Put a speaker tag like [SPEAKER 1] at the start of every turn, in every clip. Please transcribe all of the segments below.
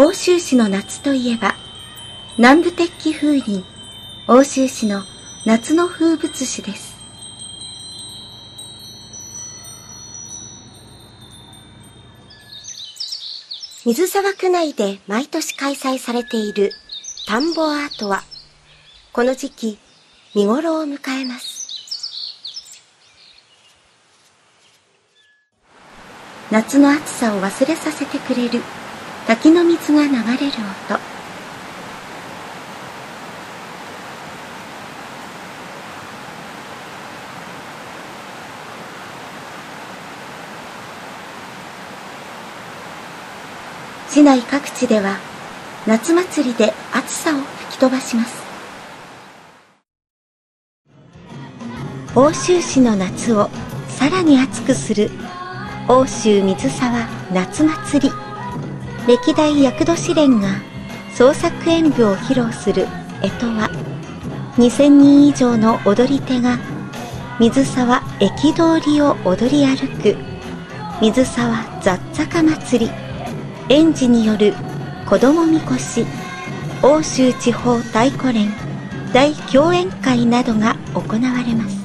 [SPEAKER 1] 欧州市の夏といえば、南部鉄器風鈴、欧州市の夏の風物詩です。水沢区内で毎年開催されている田んぼアートは、この時期見頃を迎えます。夏の暑さを忘れさせてくれる滝の水が流れる音。市内各地では夏祭りで暑さを吹き飛ばします奥州市の夏をさらに暑くする奥州水沢夏祭り歴代厄年連が創作演舞を披露する干支は2000人以上の踊り手が水沢駅通りを踊り歩く水沢雑坂祭り園児による子どもみこし欧州地方太鼓連大共演会などが行われます。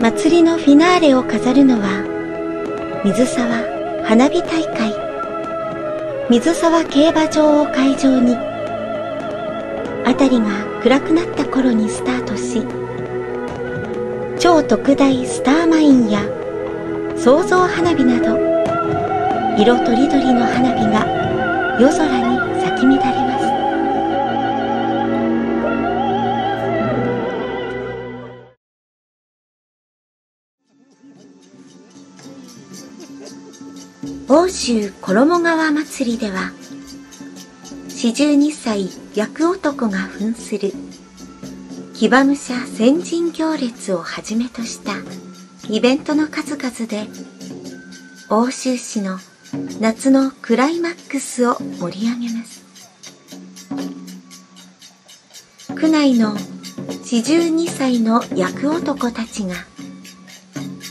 [SPEAKER 1] 祭りのフィナーレを飾るのは水沢花火大会。水沢競馬場を会場に辺りが暗くなった頃にスタートし超特大スターマインや創造花火など色とりどりの花火が夜空に咲き乱れ欧州衣川祭りでは四十二歳役男が扮する騎馬武者先人行列をはじめとしたイベントの数々で欧州市の夏のクライマックスを盛り上げます。区内の四十二歳の役男たちが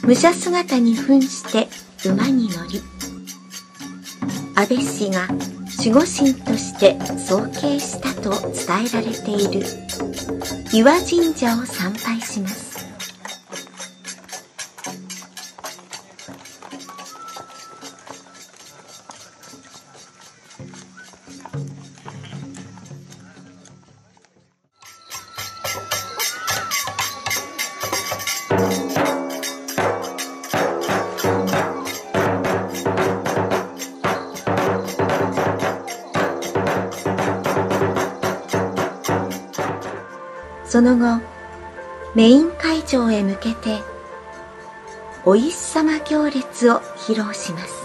[SPEAKER 1] 武者姿に扮して馬に乗り安倍氏が守護神として創建したと伝えられている。岩神社を参拝します。その後メイン会場へ向けてお石様行列を披露します。